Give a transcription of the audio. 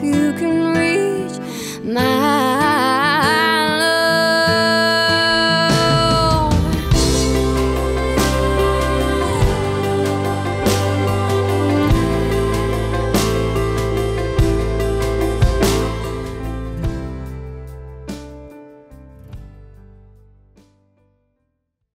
hope you can reach my